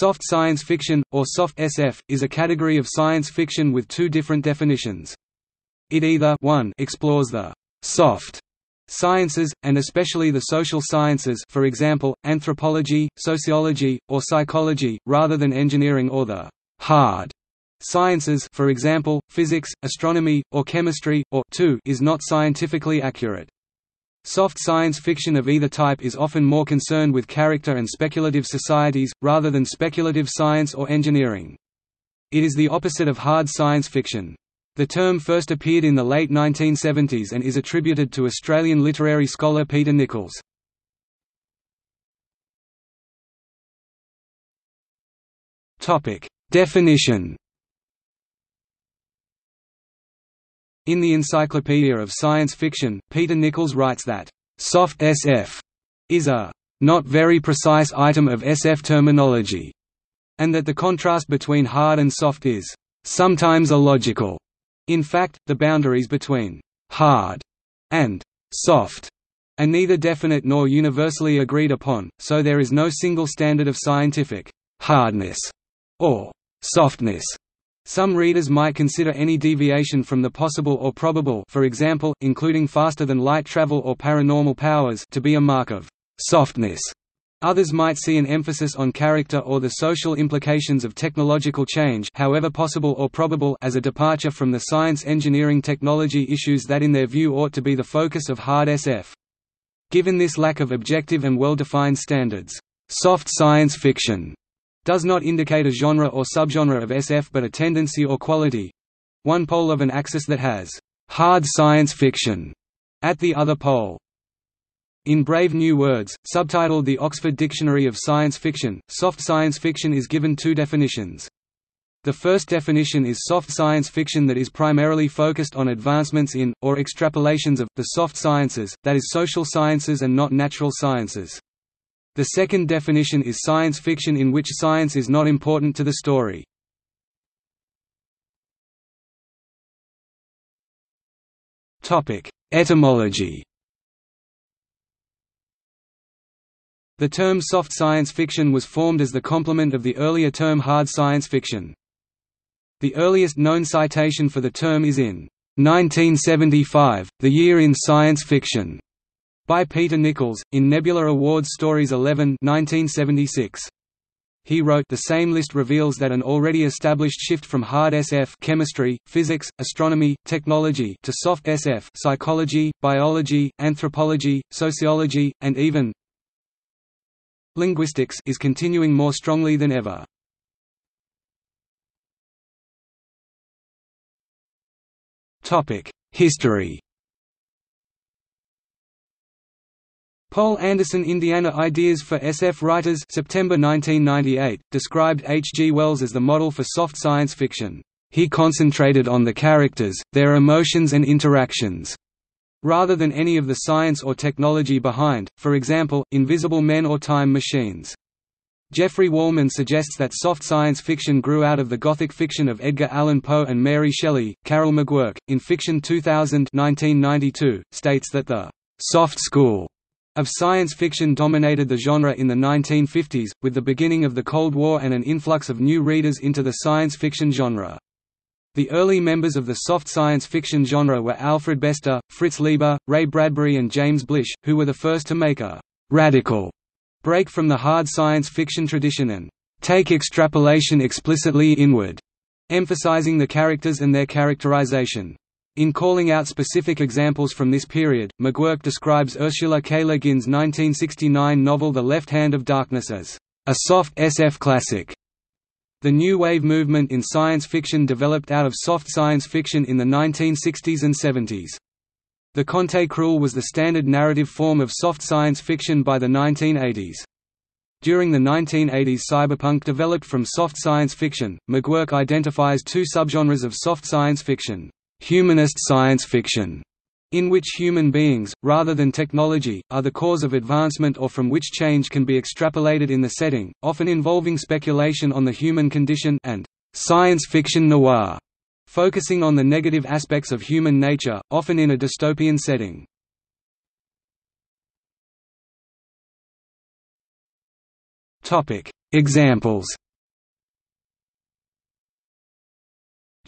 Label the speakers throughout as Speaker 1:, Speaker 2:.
Speaker 1: Soft science fiction, or soft SF, is a category of science fiction with two different definitions. It either 1 explores the «soft» sciences, and especially the social sciences for example, anthropology, sociology, or psychology, rather than engineering or the «hard» sciences for example, physics, astronomy, or chemistry, or 2 is not scientifically accurate. Soft science fiction of either type is often more concerned with character and speculative societies, rather than speculative science or engineering. It is the opposite of hard science fiction. The term first appeared in the late 1970s and is attributed to Australian literary scholar Peter Nichols. Definition In the Encyclopedia of Science Fiction, Peter Nichols writes that, "...soft SF is a not very precise item of SF terminology, and that the contrast between hard and soft is sometimes illogical. In fact, the boundaries between hard and soft are neither definite nor universally agreed upon, so there is no single standard of scientific hardness or softness. Some readers might consider any deviation from the possible or probable for example, including faster-than-light travel or paranormal powers to be a mark of «softness». Others might see an emphasis on character or the social implications of technological change however possible or probable as a departure from the science-engineering technology issues that in their view ought to be the focus of hard SF. Given this lack of objective and well-defined standards, soft science fiction does not indicate a genre or subgenre of SF but a tendency or quality—one pole of an axis that has «hard science fiction» at the other pole. In Brave New Words, subtitled The Oxford Dictionary of Science Fiction, soft science fiction is given two definitions. The first definition is soft science fiction that is primarily focused on advancements in, or extrapolations of, the soft sciences, that is social sciences and not natural sciences. The second definition is science fiction in which science is not important to the story. Etymology The term soft science fiction was formed as the complement of the earlier term hard science fiction. The earliest known citation for the term is in 1975, the year in science fiction by Peter Nichols, in Nebula Awards Stories 11 1976. He wrote the same list reveals that an already established shift from hard SF chemistry, physics, astronomy, technology to soft SF psychology, biology, anthropology, sociology, and even linguistics is continuing more strongly than ever. History Poul Anderson Indiana Ideas for SF Writers September 1998, described H. G. Wells as the model for soft science fiction. He concentrated on the characters, their emotions and interactions, rather than any of the science or technology behind, for example, invisible men or time machines. Jeffrey Wallmann suggests that soft science fiction grew out of the Gothic fiction of Edgar Allan Poe and Mary Shelley. Carol McGuirk, in Fiction 2000 1992, states that the soft school of science fiction dominated the genre in the 1950s, with the beginning of the Cold War and an influx of new readers into the science fiction genre. The early members of the soft science fiction genre were Alfred Bester, Fritz Leiber, Ray Bradbury and James Blish, who were the first to make a «radical» break from the hard science fiction tradition and «take extrapolation explicitly inward», emphasizing the characters and their characterization. In calling out specific examples from this period, McGuirk describes Ursula K. Le Guin's 1969 novel The Left Hand of Darkness as a soft SF classic. The New Wave movement in science fiction developed out of soft science fiction in the 1960s and 70s. The conte cruel was the standard narrative form of soft science fiction by the 1980s. During the 1980s cyberpunk developed from soft science fiction. McGuirk identifies two subgenres of soft science fiction humanist science fiction, in which human beings, rather than technology, are the cause of advancement or from which change can be extrapolated in the setting, often involving speculation on the human condition and science fiction noir, focusing on the negative aspects of human nature, often in a dystopian setting. Examples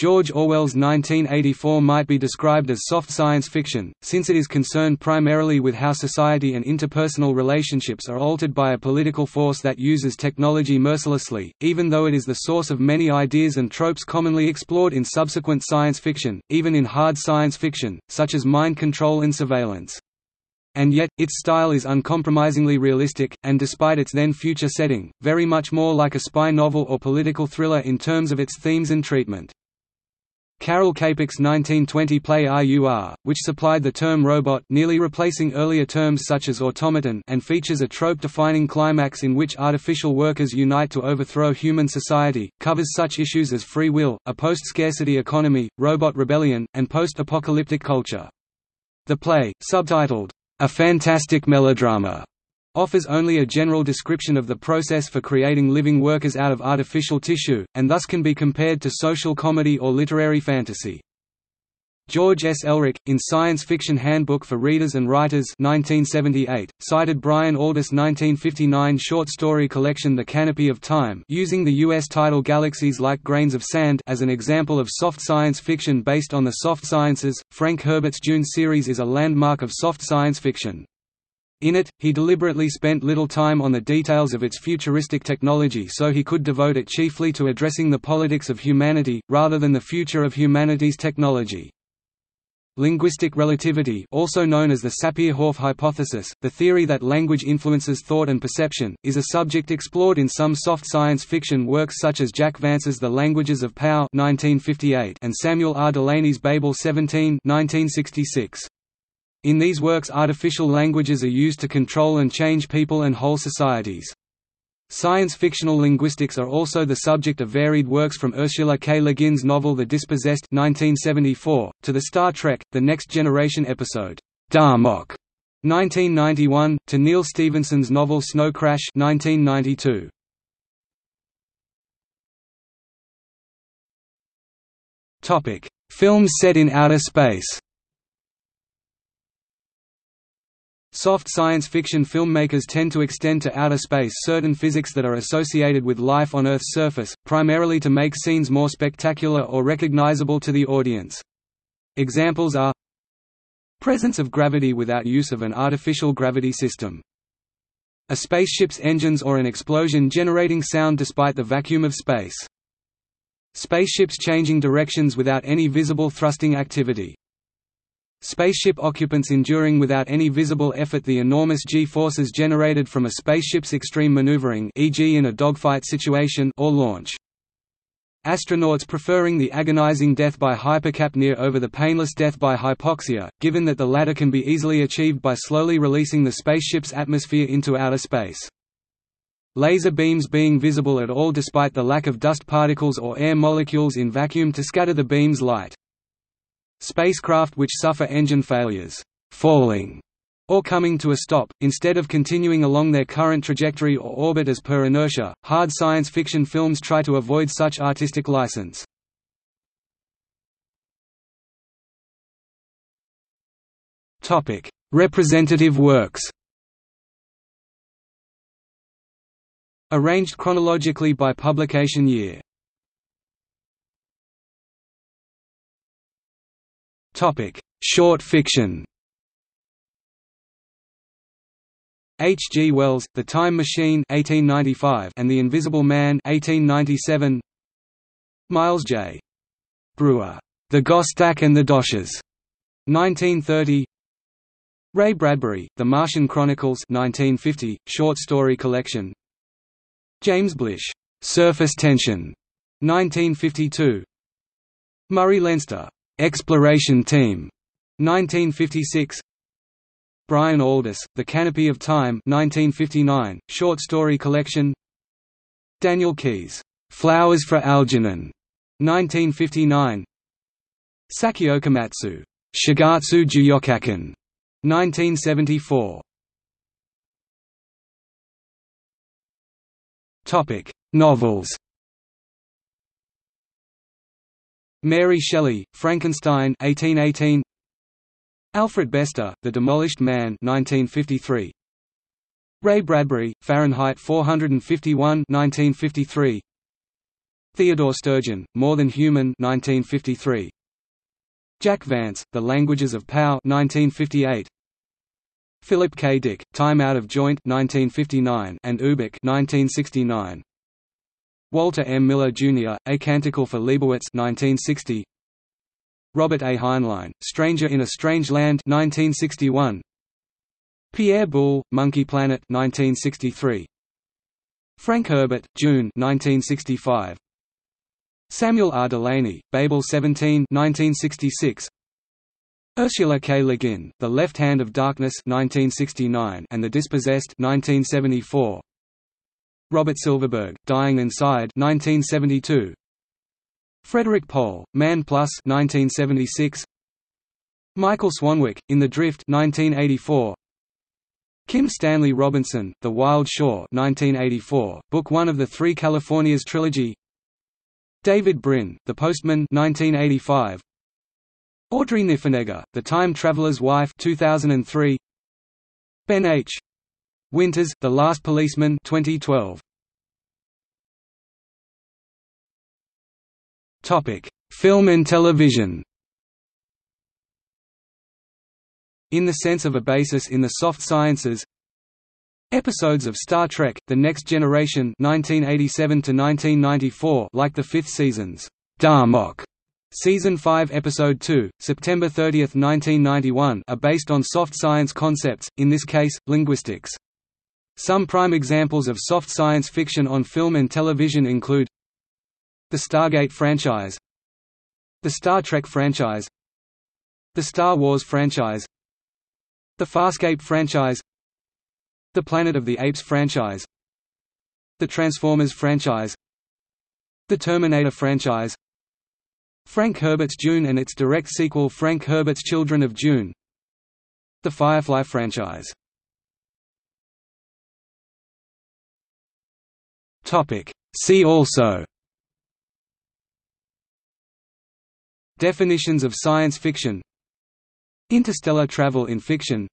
Speaker 1: George Orwell's 1984 might be described as soft science fiction, since it is concerned primarily with how society and interpersonal relationships are altered by a political force that uses technology mercilessly, even though it is the source of many ideas and tropes commonly explored in subsequent science fiction, even in hard science fiction, such as mind control and surveillance. And yet, its style is uncompromisingly realistic, and despite its then-future setting, very much more like a spy novel or political thriller in terms of its themes and treatment. Karel Čapek's 1920 play RUR, which supplied the term robot nearly replacing earlier terms such as automaton and features a trope-defining climax in which artificial workers unite to overthrow human society, covers such issues as free will, a post-scarcity economy, robot rebellion, and post-apocalyptic culture. The play, subtitled, A Fantastic Melodrama, offers only a general description of the process for creating living workers out of artificial tissue, and thus can be compared to social comedy or literary fantasy. George S. Elrick, in Science Fiction Handbook for Readers and Writers 1978, cited Brian Aldiss' 1959 short story collection The Canopy of Time using the U.S. title Galaxies Like Grains of Sand as an example of soft science fiction based on the soft sciences. Frank Herbert's Dune series is a landmark of soft science fiction. In it, he deliberately spent little time on the details of its futuristic technology so he could devote it chiefly to addressing the politics of humanity, rather than the future of humanity's technology. Linguistic relativity also known as the Sapir-Whorf hypothesis, the theory that language influences thought and perception, is a subject explored in some soft science fiction works such as Jack Vance's The Languages of Power 1958 and Samuel R. Delany's Babel 17 1966. In these works artificial languages are used to control and change people and whole societies. Science-fictional linguistics are also the subject of varied works from Ursula K. Le Guin's novel The Dispossessed 1974, to the Star Trek, The Next Generation episode, Darmok 1991, to Neal Stephenson's novel Snow Crash 1992. Films set in outer space Soft science fiction filmmakers tend to extend to outer space certain physics that are associated with life on Earth's surface, primarily to make scenes more spectacular or recognizable to the audience. Examples are Presence of gravity without use of an artificial gravity system. A spaceship's engines or an explosion generating sound despite the vacuum of space. Spaceships changing directions without any visible thrusting activity. Spaceship occupants enduring without any visible effort the enormous g-forces generated from a spaceship's extreme maneuvering e.g. in a dogfight situation or launch. Astronauts preferring the agonizing death by hypercapnia over the painless death by hypoxia, given that the latter can be easily achieved by slowly releasing the spaceship's atmosphere into outer space. Laser beams being visible at all despite the lack of dust particles or air molecules in vacuum to scatter the beam's light. Spacecraft which suffer engine failures, falling, or coming to a stop, instead of continuing along their current trajectory or orbit as per inertia. Hard science fiction films try to avoid such artistic license. Representative works. Arranged chronologically by publication year. Topic: Short fiction. H. G. Wells, The Time Machine (1895) and The Invisible Man (1897). Miles J. Breuer, The Gostak and the Doshes, 1930. Ray Bradbury, The Martian Chronicles 1950, short story collection. James Blish, Surface Tension, 1952. Murray Leinster, Exploration Team, 1956. Brian Aldiss, The Canopy of Time 1959, short story collection. Daniel Keyes, Flowers for Algernon, 1959 Saki Okamatsu, Shigatsu Juyokaken, 1974 Topic: Novels Mary Shelley, Frankenstein 1818 Alfred Bester, The Demolished Man 1953 Ray Bradbury, Fahrenheit 451 1953 Theodore Sturgeon, More Than Human 1953. Jack Vance, The Languages of Power 1958. Philip K. Dick, Time Out of Joint 1959 and Ubik 1969. Walter M. Miller, Jr., A Canticle for Leibowitz 1960. Robert A. Heinlein, Stranger in a Strange Land 1961. Pierre Boulle, Monkey Planet 1963. Frank Herbert, Dune 1965. Samuel R. Delany, Babel 17 1966. Ursula K. Le Guin, The Left Hand of Darkness 1969 and The Dispossessed 1974. Robert Silverberg, Dying Inside 1972. Frederik Pohl, Man Plus 1976. Michael Swanwick, In the Drift 1984. Kim Stanley Robinson, The Wild Shore 1984, Book 1 of the Three Californias trilogy David Brin, The Postman 1985. Audrey Niffenegger, The Time Traveler's Wife 2003. Ben H. Winters, The Last Policeman 2012. Topic: Film and television. In the sense of a basis in the soft sciences, Episodes of Star Trek: The Next Generation (1987 to 1994), like the fifth season's Darmok Season 5 Episode 2, September 30, 1991 are based on soft science concepts, in this case, linguistics. Some prime examples of soft science fiction on film and television include The Stargate franchise The Star Trek franchise The Star Wars franchise The Farscape franchise The Planet of the Apes franchise The Transformers franchise The Terminator franchise Frank Herbert's Dune and its direct sequel Frank Herbert's Children of Dune The Firefly franchise See also Definitions of science fiction Interstellar travel in fiction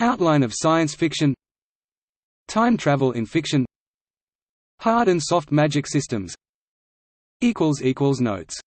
Speaker 1: Outline of science fiction Time travel in fiction Hard and soft magic systems Notes